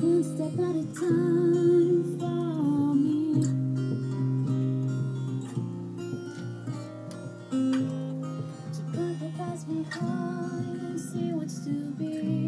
one step at a time for me. To put the past behind and see what's to be.